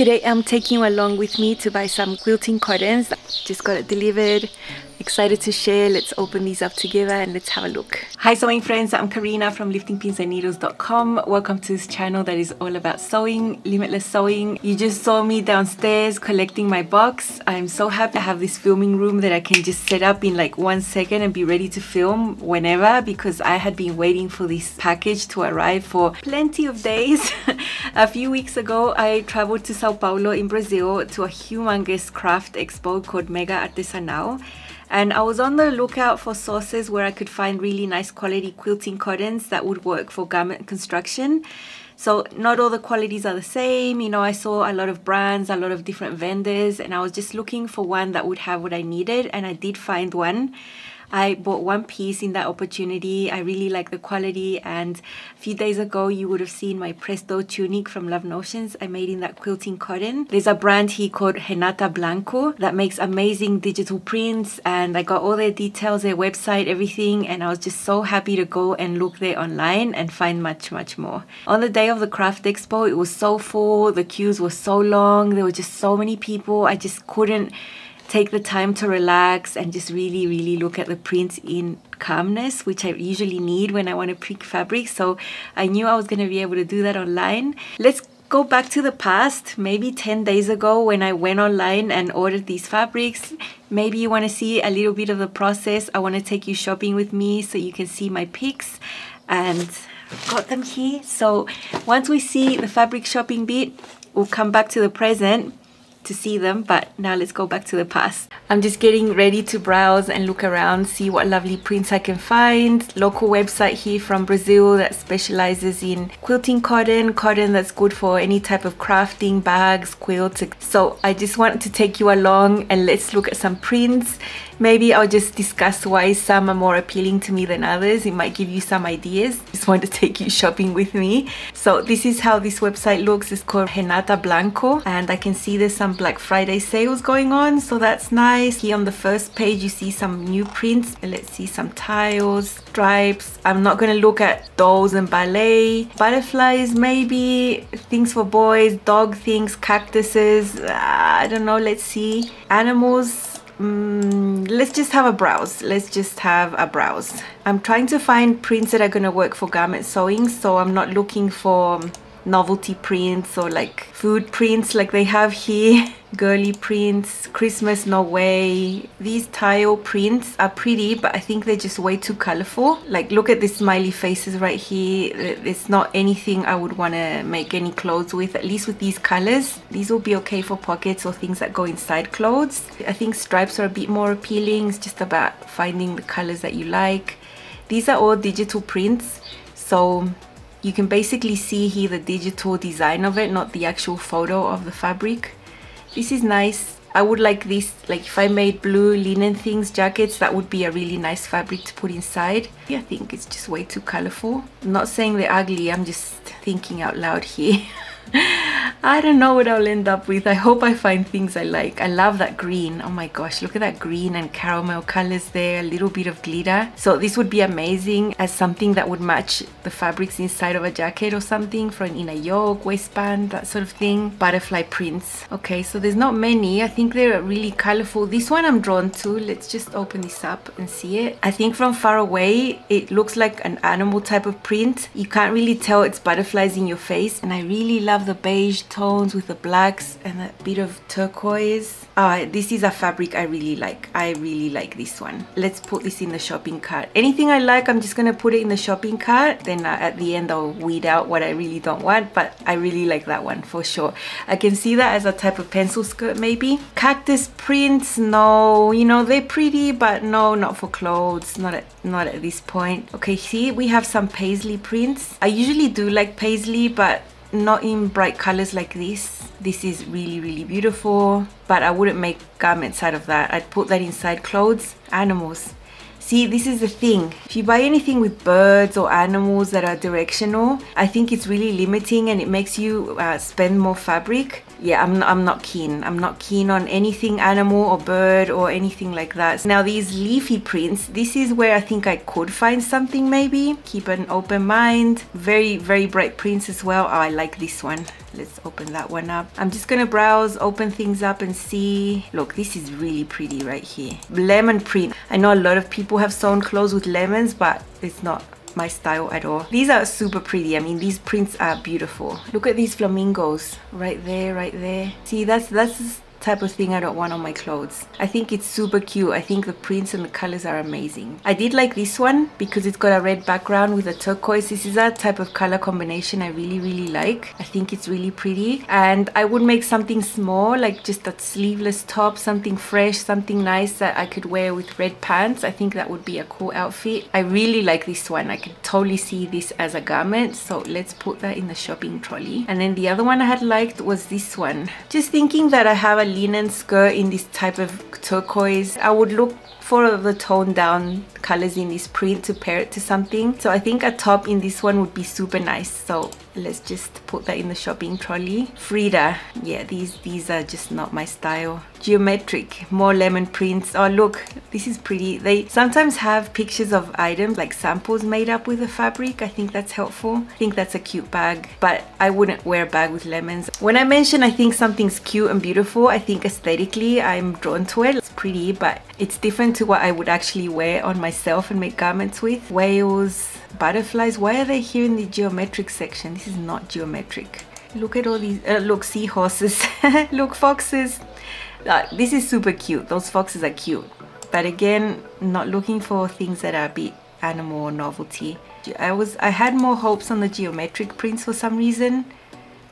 Today I'm taking you along with me to buy some quilting cottons. Just got it delivered. Excited to share. Let's open these up together and let's have a look. Hi sewing friends, I'm Karina from liftingpinsandneedles.com. Welcome to this channel that is all about sewing, limitless sewing. You just saw me downstairs collecting my box. I'm so happy to have this filming room that I can just set up in like one second and be ready to film whenever because I had been waiting for this package to arrive for plenty of days. a few weeks ago, I traveled to Sao Paulo in Brazil to a humongous craft expo called Mega Artesanal and I was on the lookout for sources where I could find really nice quality quilting cottons that would work for garment construction. So not all the qualities are the same. You know, I saw a lot of brands, a lot of different vendors, and I was just looking for one that would have what I needed, and I did find one. I bought one piece in that opportunity. I really like the quality and a few days ago you would have seen my Presto tunic from Love Notions I made in that quilting cotton. There's a brand here called Renata Blanco that makes amazing digital prints and I got all their details, their website, everything and I was just so happy to go and look there online and find much much more. On the day of the craft expo it was so full, the queues were so long, there were just so many people, I just couldn't take the time to relax and just really, really look at the prints in calmness, which I usually need when I want to pick fabric. So I knew I was going to be able to do that online. Let's go back to the past, maybe 10 days ago when I went online and ordered these fabrics. Maybe you want to see a little bit of the process. I want to take you shopping with me so you can see my picks and got them here. So once we see the fabric shopping bit, we'll come back to the present to see them but now let's go back to the past i'm just getting ready to browse and look around see what lovely prints i can find local website here from brazil that specializes in quilting cotton cotton that's good for any type of crafting bags quilts so i just want to take you along and let's look at some prints maybe I'll just discuss why some are more appealing to me than others. It might give you some ideas. Just want to take you shopping with me. So this is how this website looks. It's called Renata Blanco and I can see there's some Black Friday sales going on. So that's nice. Here on the first page you see some new prints. Let's see some tiles, stripes. I'm not to look at dolls and ballet. Butterflies maybe. Things for boys, dog things, cactuses. Uh, I don't know. Let's see. Animals Mm, let's just have a browse. Let's just have a browse. I'm trying to find prints that are to work for garment sewing, so I'm not looking for novelty prints or like food prints like they have here girly prints christmas no way. These tile prints are pretty but i think they're just way too colorful. Like look at the smiley faces right here. It's not anything i would want to make any clothes with at least with these colors. These will be okay for pockets or things that go inside clothes. I think stripes are a bit more appealing. It's just about finding the colors that you like. These are all digital prints so you can basically see here the digital design of it not the actual photo of the fabric. This is nice. I would like this like if I made blue linen things jackets that would be a really nice fabric to put inside. I think it's just way too colorful. I'm not saying they're ugly I'm just thinking out loud here I don't know what I'll end up with. I hope I find things I like. I love that green. Oh my gosh, look at that green and caramel colors there. A little bit of glitter. So this would be amazing as something that would match the fabrics inside of a jacket or something for an inner yoke, waistband, that sort of thing. Butterfly prints. Okay, so there's not many. I think they're really colorful. This one I'm drawn to. Let's just open this up and see it. I think from far away, it looks like an animal type of print. You can't really tell it's butterflies in your face. And I really love the beige tones with the blacks and a bit of turquoise. Uh, this is a fabric I really like. I really like this one. Let's put this in the shopping cart. Anything I like, I'm just gonna put it in the shopping cart. Then uh, at the end, I'll weed out what I really don't want, but I really like that one for sure. I can see that as a type of pencil skirt maybe. Cactus prints, no, you know, they're pretty, but no, not for clothes, not at, not at this point. Okay, see, we have some paisley prints. I usually do like paisley, but not in bright colors like this this is really really beautiful but i wouldn't make garments out of that i'd put that inside clothes animals See, this is the thing. If you buy anything with birds or animals that are directional, I think it's really limiting and it makes you uh, spend more fabric. Yeah, I'm I'm not keen. I'm not keen on anything animal or bird or anything like that. Now these leafy prints, this is where I think I could find something maybe. Keep an open mind. Very, very bright prints as well. Oh, I like this one. let's open that one up i'm just gonna browse open things up and see look this is really pretty right here lemon print i know a lot of people have sewn clothes with lemons but it's not my style at all. These are super pretty. I mean these prints are beautiful. Look at these flamingos right there right there. See that's that's type of thing I don't want on my clothes. I think it's super cute. I think the prints and the colors are amazing. I did like this one because it's got a red background with a turquoise. This is a type of color combination I really, really like. I think it's really pretty. And I would make something small, like just a sleeveless top, something fresh, something nice that I could wear with red pants. I think that would be a cool outfit. I really like this one. I could totally see this as a garment. So let's put that in the shopping trolley. And then the other one I had liked was this one. Just thinking that I have a linen skirt in this type of turquoise. I would look for the toned down colors in this print to pair it to something. So I think a top in this one would be super nice. So let's just put that in the shopping trolley. Frida, yeah, these, these are just not my style. Geometric, more lemon prints. Oh look, this is pretty. They sometimes have pictures of items like samples made up with the fabric. I think that's helpful. I think that's a cute bag, but I wouldn't wear a bag with lemons. When I mention I think something's cute and beautiful, I think aesthetically I'm drawn to it. It's pretty, but it's different to what I would actually wear on myself and make garments with. Whales, butterflies, why are they here in the geometric section? This is not geometric. Look at all these, uh, look seahorses, look foxes. Uh, this is super cute, those foxes are cute. But again, not looking for things that are a bit animal novelty. I was, I had more hopes on the geometric prints for some reason.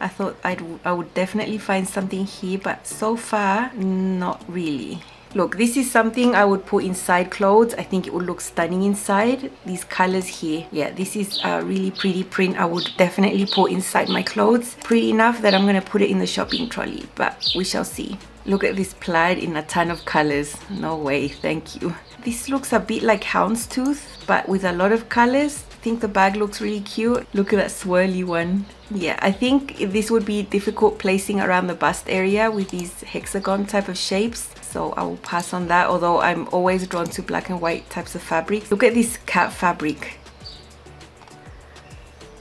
I thought I'd, I would definitely find something here, but so far, not really. Look, this is something I would put inside clothes. I think it would look stunning inside. These colors here. Yeah, this is a really pretty print I would definitely put inside my clothes. Pretty enough that I'm going to put it in the shopping trolley, but we shall see. Look at this plaid in a ton of colors. No way, thank you. This looks a bit like houndstooth, but with a lot of colors. I think the bag looks really cute. Look at that swirly one. Yeah, I think this would be difficult placing around the bust area with these hexagon type of shapes so I will pass on that although I'm always drawn to black and white types of fabric. Look at this cat fabric.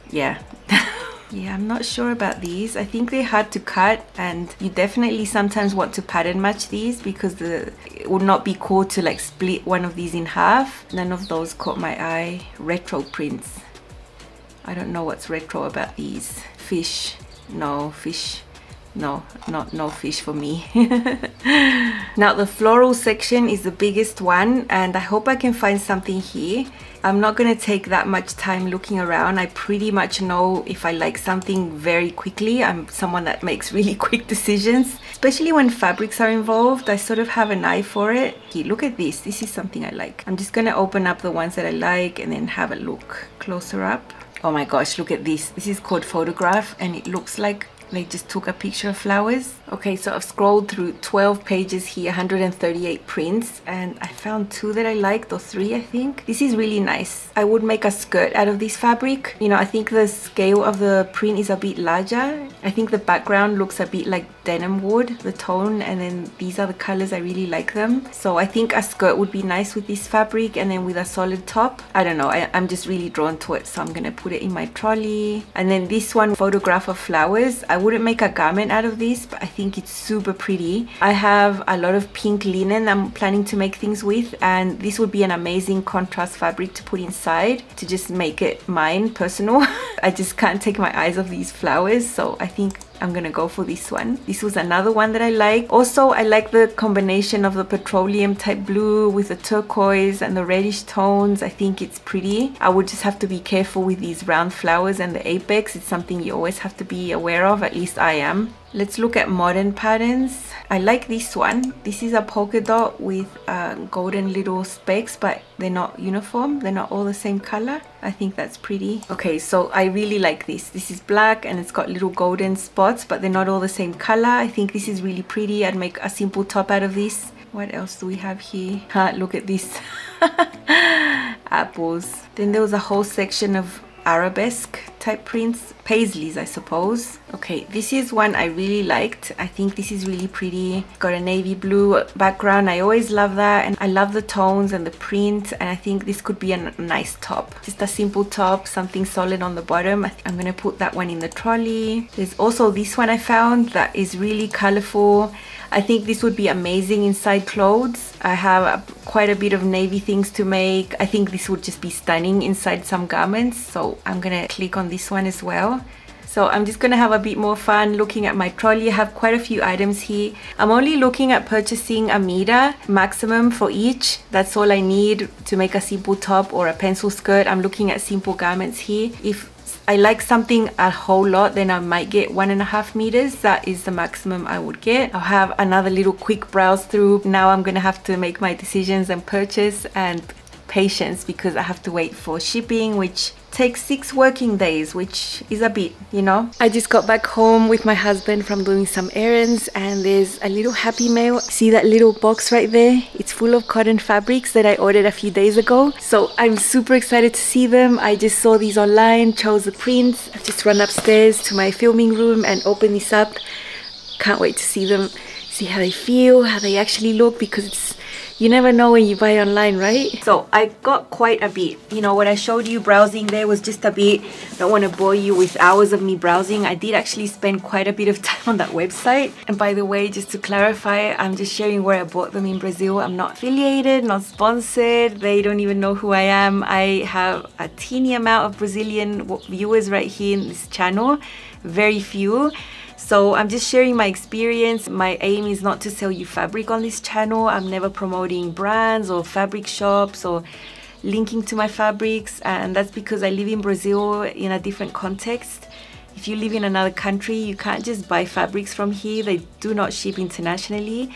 Yeah. Yeah, I'm not sure about these. I think they're hard to cut and you definitely sometimes want to pattern match these because the it would not be cool to like split one of these in half. None of those caught my eye. Retro prints. I don't know what's retro about these. Fish. No, fish no not no fish for me now the floral section is the biggest one and I hope I can find something here I'm not gonna take that much time looking around. I pretty much know if I like something very quickly. I'm someone that makes really quick decisions. Especially when fabrics are involved I sort of have an eye for it. Look at this. This is something I like. I'm just gonna open up the ones that I like and then have a look closer up. Oh my gosh look at this. This is called photograph and it looks like they just took a picture of flowers. Okay so I've scrolled through 12 pages here 138 prints and I found two that I liked or three I think. This is really nice. I would make a skirt out of this fabric. You know I think the scale of the print is a bit larger. I think the background looks a bit like denim wood the tone and then these are the colors. I really like them. So I think a skirt would be nice with this fabric and then with a solid top. I don't know. I, I'm just really drawn to it so I'm gonna put it in my trolley. And then this one photograph of flowers. I I wouldn't make a garment out of this, but I think it's super pretty. I have a lot of pink linen I'm planning to make things with, and this would be an amazing contrast fabric to put inside to just make it mine, personal. I just can't take my eyes off these flowers, so I think I'm gonna go for this one. This was another one that I like. Also, I like the combination of the petroleum type blue with the turquoise and the reddish tones. I think it's pretty. I would just have to be careful with these round flowers and the apex. It's something you always have to be aware of, at least I am. Let's look at modern patterns. I like this one. This is a polka dot with uh, golden little specks, but they're not uniform. They're not all the same color. I think that's pretty. Okay, so I really like this. This is black and it's got little golden spots, but they're not all the same color. I think this is really pretty. I'd make a simple top out of this. What else do we have here? Huh, look at this. Apples. Then there was a whole section of arabesque type prints paisleys I suppose. Okay this is one I really liked. I think this is really pretty. Got a navy blue background. I always love that and I love the tones and the print and I think this could be a nice top. Just a simple top something solid on the bottom. I'm gonna put that one in the trolley. There's also this one I found that is really colorful I think this would be amazing inside clothes. I have a, quite a bit of navy things to make. I think this would just be stunning inside some garments. So I'm gonna click on this one as well. So I'm just gonna have a bit more fun looking at my trolley. I have quite a few items here. I'm only looking at purchasing a meter maximum for each. That's all I need to make a simple top or a pencil skirt. I'm looking at simple garments here. If I like something a whole lot then I might get one and a half meters. That is the maximum I would get. I'll have another little quick browse through. Now I'm gonna have to make my decisions and purchase and patience because I have to wait for shipping which takes six working days which is a bit you know? I just got back home with my husband from doing some errands and there's a little happy mail. See that little box right there? It's full of cotton fabrics that I ordered a few days ago. So I'm super excited to see them. I just saw these online chose the prints. I've just run upstairs to my filming room and open this up. Can't wait to see them see how they feel how they actually look because it's you never know when you buy online right? So i got quite a bit. You know what i showed you browsing there was just a bit. Don't want to bore you with hours of me browsing. I did actually spend quite a bit of time on that website. And by the way just to clarify i'm just sharing where i bought them in brazil. I'm not affiliated not sponsored. They don't even know who i am. I have a teeny amount of brazilian viewers right here in this channel. Very few so I'm just sharing my experience. My aim is not to sell you fabric on this channel. I'm never promoting brands or fabric shops or linking to my fabrics and that's because I live in Brazil in a different context. If you live in another country, you can't just buy fabrics from here. They do not ship internationally.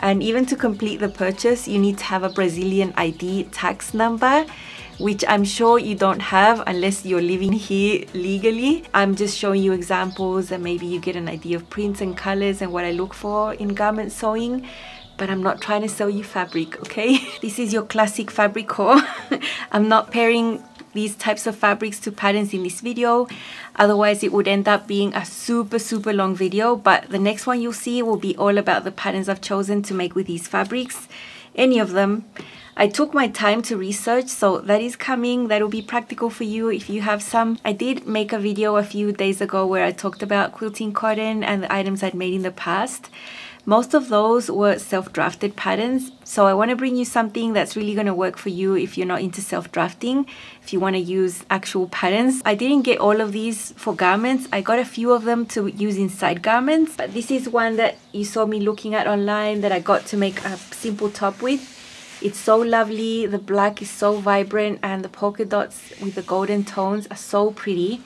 And even to complete the purchase, you need to have a Brazilian ID tax number which I'm sure you don't have unless you're living here legally. I'm just showing you examples and maybe you get an idea of prints and colors and what I look for in garment sewing but I'm not trying to sell you fabric, okay? this is your classic fabric haul. I'm not pairing these types of fabrics to patterns in this video otherwise it would end up being a super super long video but the next one you'll see will be all about the patterns I've chosen to make with these fabrics any of them I took my time to research, so that is coming. That will be practical for you if you have some. I did make a video a few days ago where I talked about quilting cotton and the items I'd made in the past. Most of those were self-drafted patterns, so I want to bring you something that's really going to work for you if you're not into self-drafting, if you want to use actual patterns. I didn't get all of these for garments. I got a few of them to use inside garments, but this is one that you saw me looking at online that I got to make a simple top with. It's so lovely. The black is so vibrant and the polka dots with the golden tones are so pretty.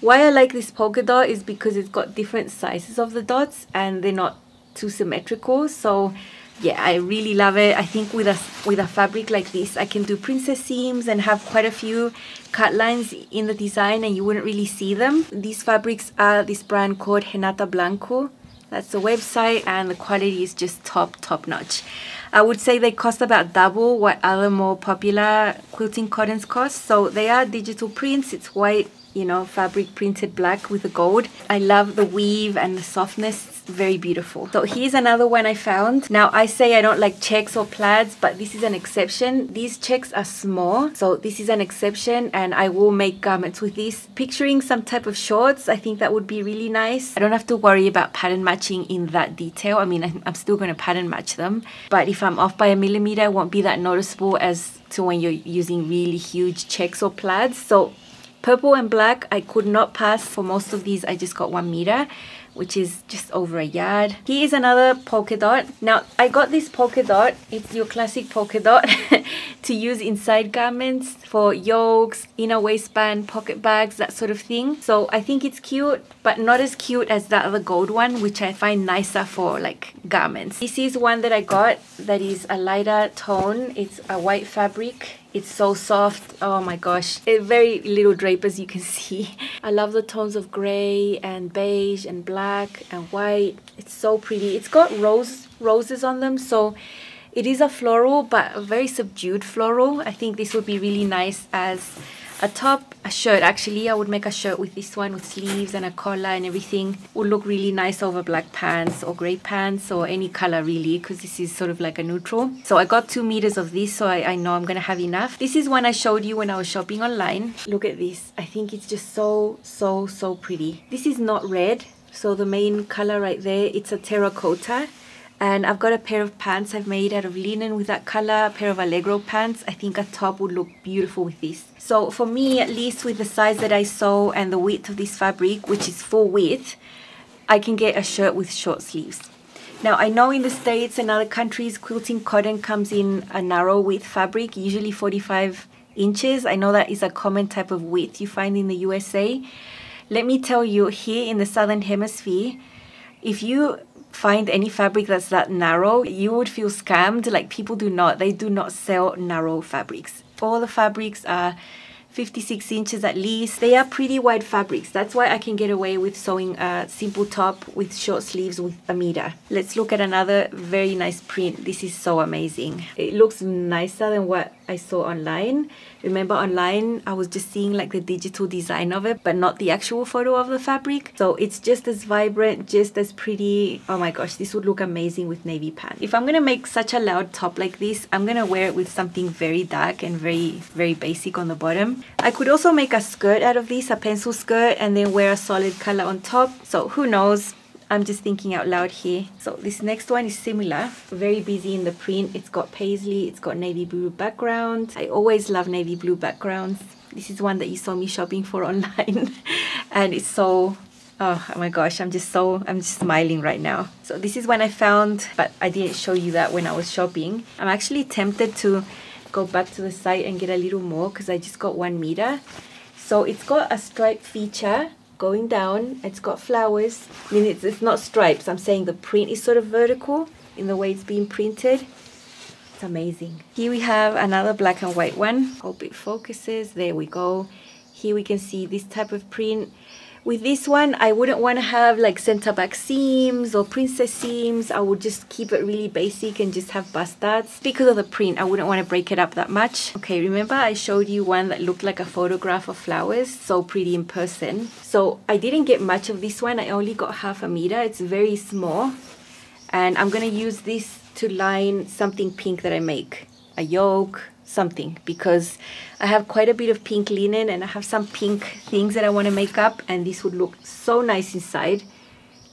Why I like this polka dot is because it's got different sizes of the dots and they're not too symmetrical. So yeah, I really love it. I think with a, with a fabric like this, I can do princess seams and have quite a few cut lines in the design and you wouldn't really see them. These fabrics are this brand called Renata Blanco. That's the website and the quality is just top, top notch. I would say they cost about double what other more popular quilting cottons cost. So they are digital prints. It's white, you know, fabric printed black with the gold. I love the weave and the softness very beautiful. So here's another one I found. Now I say I don't like checks or plaids, but this is an exception. These checks are small, so this is an exception and I will make garments with this. Picturing some type of shorts, I think that would be really nice. I don't have to worry about pattern matching in that detail. I mean, I'm still going to pattern match them, but if I'm off by a millimeter, it won't be that noticeable as to when you're using really huge checks or plaids. So purple and black, I could not pass. For most of these, I just got one meter which is just over a yard. Here is another polka dot. Now, I got this polka dot. It's your classic polka dot to use inside garments for yokes, inner waistband, pocket bags, that sort of thing. So I think it's cute, but not as cute as that other gold one, which I find nicer for like garments. This is one that I got that is a lighter tone. It's a white fabric it's so soft. Oh my gosh. It very little drape as you can see. I love the tones of grey and beige and black and white. It's so pretty. It's got rose roses on them. So it is a floral but a very subdued floral. I think this would be really nice as a top, a shirt. Actually, I would make a shirt with this one with sleeves and a collar and everything. Would look really nice over black pants or grey pants or any color really because this is sort of like a neutral. So I got two meters of this so I, I know I'm going to have enough. This is one I showed you when I was shopping online. Look at this. I think it's just so, so, so pretty. This is not red. So the main color right there, it's a terracotta and I've got a pair of pants I've made out of linen with that color, a pair of Allegro pants. I think a top would look beautiful with this. So for me, at least with the size that I sew and the width of this fabric, which is full width, I can get a shirt with short sleeves. Now I know in the States and other countries, quilting cotton comes in a narrow width fabric, usually 45 inches. I know that is a common type of width you find in the USA. Let me tell you, here in the Southern Hemisphere, if you find any fabric that's that narrow, you would feel scammed. Like people do not, they do not sell narrow fabrics. All the fabrics are 56 inches at least. They are pretty wide fabrics. That's why I can get away with sewing a simple top with short sleeves with a meter. Let's look at another very nice print. This is so amazing. It looks nicer than what I saw online. Remember online, I was just seeing like the digital design of it, but not the actual photo of the fabric. So it's just as vibrant, just as pretty. Oh my gosh, this would look amazing with navy pants. If I'm gonna make such a loud top like this, I'm gonna wear it with something very dark and very, very basic on the bottom. I could also make a skirt out of this, a pencil skirt, and then wear a solid color on top. So who knows? I'm just thinking out loud here. So this next one is similar, very busy in the print. It's got paisley, it's got navy blue background. I always love navy blue backgrounds. This is one that you saw me shopping for online and it's so Oh, my gosh, I'm just so, I'm just smiling right now. So this is when I found, but I didn't show you that when I was shopping. I'm actually tempted to go back to the site and get a little more because I just got one meter. So it's got a stripe feature going down. It's got flowers. I mean, it's, it's not stripes. I'm saying the print is sort of vertical in the way it's being printed. It's amazing. Here we have another black and white one. Hope it focuses. There we go. Here we can see this type of print. With this one, I wouldn't want to have like center back seams or princess seams. I would just keep it really basic and just have bust darts. Because of the print, I wouldn't want to break it up that much. Okay, remember I showed you one that looked like a photograph of flowers? So pretty in person. So I didn't get much of this one. I only got half a meter. It's very small. And I'm going to use this to line something pink that I make. A yoke, something because I have quite a bit of pink linen and I have some pink things that I want to make up and this would look so nice inside.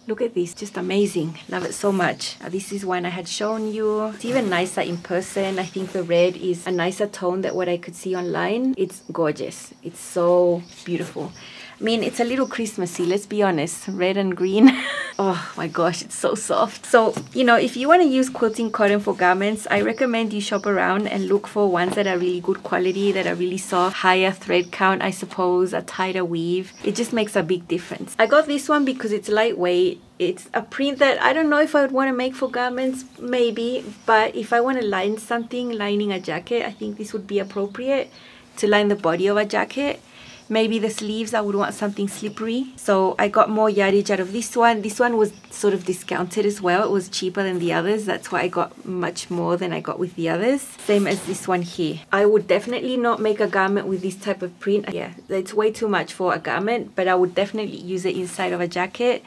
Look at this, just amazing. Love it so much. Uh, this is one I had shown you. It's even nicer in person. I think the red is a nicer tone than what I could see online. It's gorgeous. It's so beautiful. I mean, it's a little Christmassy, let's be honest. Red and green. oh my gosh, it's so soft. So, you know, if you want to use quilting cotton for garments, I recommend you shop around and look for ones that are really good quality, that are really soft, higher thread count, I suppose, a tighter weave. It just makes a big difference. I got this one because it's lightweight it's a print that I don't know if I would want to make for garments, maybe, but if I want to line something, lining a jacket, I think this would be appropriate to line the body of a jacket. Maybe the sleeves, I would want something slippery. So I got more yardage out of this one. This one was sort of discounted as well. It was cheaper than the others. That's why I got much more than I got with the others. Same as this one here. I would definitely not make a garment with this type of print. Yeah, it's way too much for a garment, but I would definitely use it inside of a jacket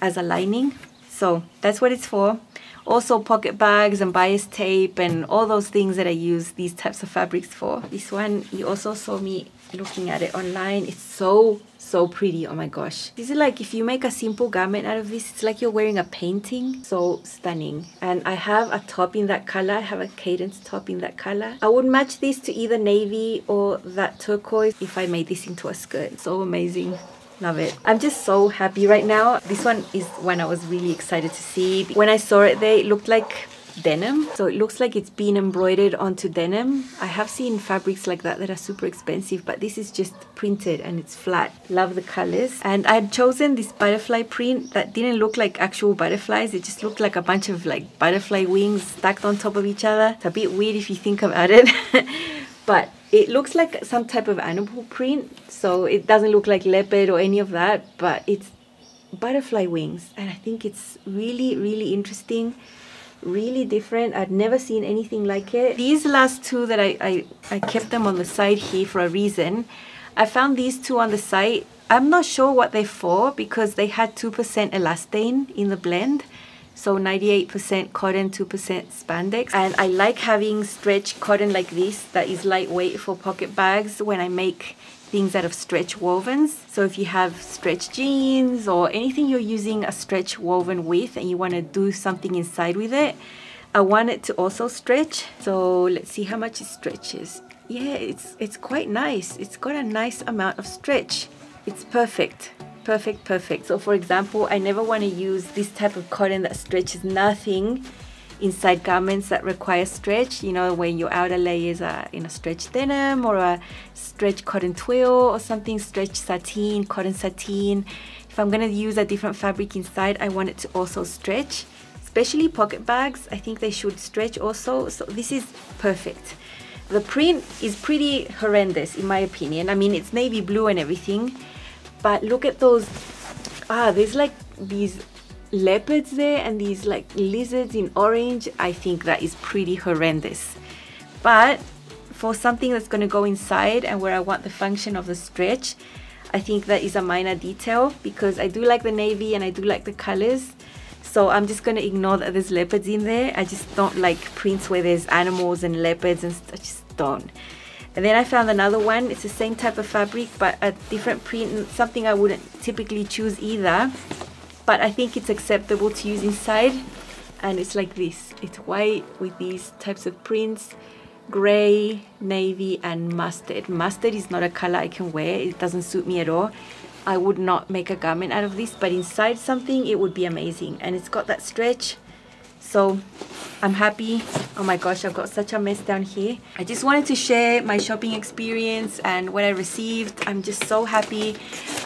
as a lining. So that's what it's for also pocket bags and bias tape and all those things that I use these types of fabrics for. This one, you also saw me looking at it online. It's so, so pretty. Oh my gosh. This is like if you make a simple garment out of this, it's like you're wearing a painting. So stunning. And I have a top in that color. I have a cadence top in that color. I would match this to either navy or that turquoise if I made this into a skirt. So amazing. Love it. I'm just so happy right now. This one is one I was really excited to see. When I saw it there, it looked like denim. So it looks like it's been embroidered onto denim. I have seen fabrics like that that are super expensive, but this is just printed and it's flat. Love the colors. And I had chosen this butterfly print that didn't look like actual butterflies. It just looked like a bunch of like butterfly wings stacked on top of each other. It's a bit weird if you think about it. but it looks like some type of animal print. So it doesn't look like leopard or any of that, but it's butterfly wings. And I think it's really, really interesting really different. I'd never seen anything like it. These last two that I, I, I kept them on the side here for a reason. I found these two on the site. I'm not sure what they're for because they had 2% elastane in the blend. So 98% cotton, 2% spandex. And I like having stretch cotton like this that is lightweight for pocket bags when I make things out of stretch wovens. So if you have stretch jeans or anything you're using a stretch woven with and you want to do something inside with it, I want it to also stretch. So let's see how much it stretches. Yeah, it's, it's quite nice. It's got a nice amount of stretch. It's perfect perfect perfect so for example I never want to use this type of cotton that stretches nothing inside garments that require stretch you know when your outer layers are in a stretch denim or a stretch cotton twill or something stretch sateen cotton sateen. If I'm gonna use a different fabric inside I want it to also stretch especially pocket bags. I think they should stretch also. So this is perfect. The print is pretty horrendous in my opinion. I mean it's navy blue and everything but look at those ah there's like these leopards there and these like lizards in orange I think that is pretty horrendous. But for something that's going to go inside and where I want the function of the stretch I think that is a minor detail because I do like the navy and I do like the colors. So I'm just going to ignore that there's leopards in there. I just don't like prints where there's animals and leopards and I just don't. And then I found another one, it's the same type of fabric but a different print, something I wouldn't typically choose either. But I think it's acceptable to use inside. And it's like this, it's white with these types of prints, gray, navy and mustard. Mustard is not a color I can wear, it doesn't suit me at all. I would not make a garment out of this, but inside something it would be amazing. And it's got that stretch, so I'm happy. Oh my gosh, I've got such a mess down here. I just wanted to share my shopping experience and what I received. I'm just so happy.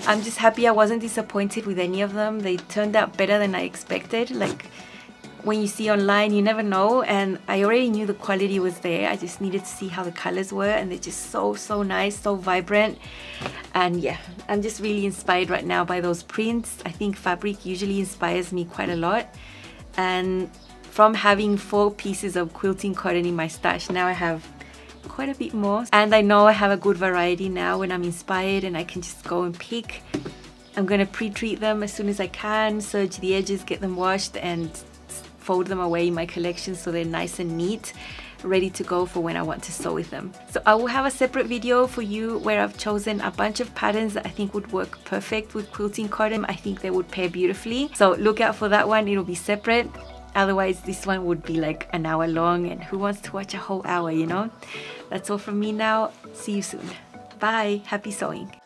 I'm just happy I wasn't disappointed with any of them. They turned out better than I expected. Like when you see online, you never know. And I already knew the quality was there. I just needed to see how the colors were and they're just so, so nice, so vibrant. And yeah, I'm just really inspired right now by those prints. I think fabric usually inspires me quite a lot. And from having four pieces of quilting cotton in my stash now I have quite a bit more and I know I have a good variety now when I'm inspired and I can just go and pick I'm gonna pre-treat them as soon as I can serge the edges get them washed and fold them away in my collection so they're nice and neat ready to go for when I want to sew with them. So I will have a separate video for you where I've chosen a bunch of patterns that I think would work perfect with quilting cotton. I think they would pair beautifully. So look out for that one, it'll be separate. Otherwise, this one would be like an hour long and who wants to watch a whole hour, you know? That's all from me now. See you soon. Bye. Happy sewing.